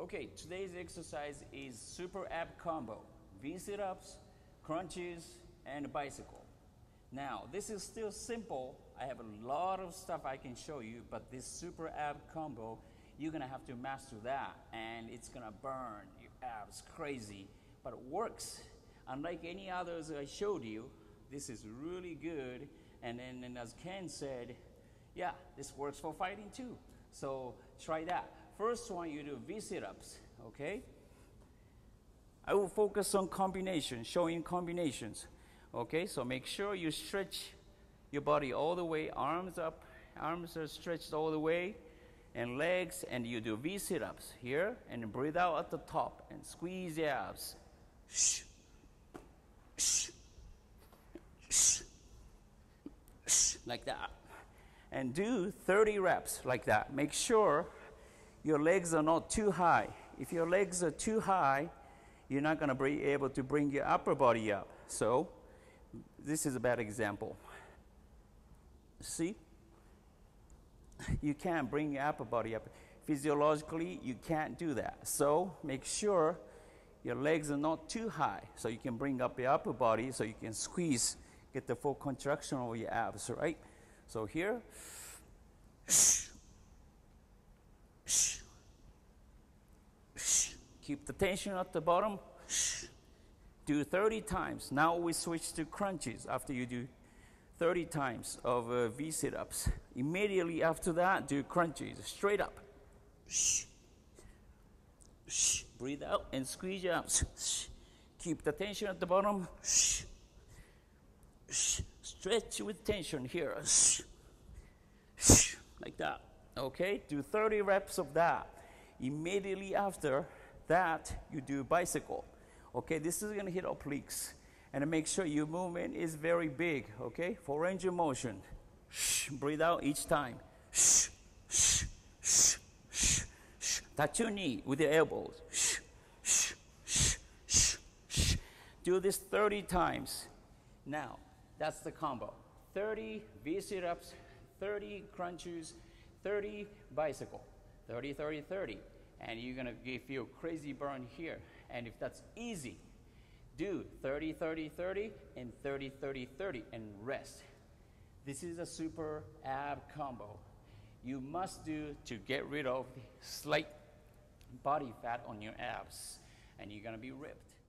Okay, today's exercise is super ab combo. V sit-ups, crunches, and bicycle. Now, this is still simple. I have a lot of stuff I can show you, but this super ab combo, you're gonna have to master that, and it's gonna burn your abs crazy, but it works. Unlike any others I showed you, this is really good. And then, and as Ken said, yeah, this works for fighting too. So try that. First one, you do V sit-ups, okay? I will focus on combinations, showing combinations. Okay, so make sure you stretch your body all the way, arms up, arms are stretched all the way, and legs, and you do V sit ups here, and breathe out at the top, and squeeze the abs. Shh. Shh. Shh. Shh. Like that. And do 30 reps like that. Make sure your legs are not too high. If your legs are too high, you're not going to be able to bring your upper body up. So, this is a bad example. See? You can't bring your upper body up. Physiologically, you can't do that. So, make sure your legs are not too high so you can bring up your upper body so you can squeeze, get the full contraction of your abs, right? So, here, Keep the tension at the bottom. Do 30 times. Now we switch to crunches after you do 30 times of uh, V sit ups. Immediately after that, do crunches straight up. Breathe out and squeeze arms. Keep the tension at the bottom. Stretch with tension here. Like that. Okay? Do 30 reps of that. Immediately after, that, you do bicycle. Okay, this is gonna hit obliques. And make sure your movement is very big, okay? For range of motion. Shh, breathe out each time. Shh, shh, shh, shh, shh. Touch your knee with your elbows. Shh, shh, shh, shh, shh. Do this 30 times. Now, that's the combo. 30 V sit-ups, 30 crunches, 30 bicycle. 30, 30, 30 and you're gonna feel crazy burn here. And if that's easy, do 30, 30, 30, and 30, 30, 30, and rest. This is a super ab combo you must do to get rid of slight body fat on your abs, and you're gonna be ripped.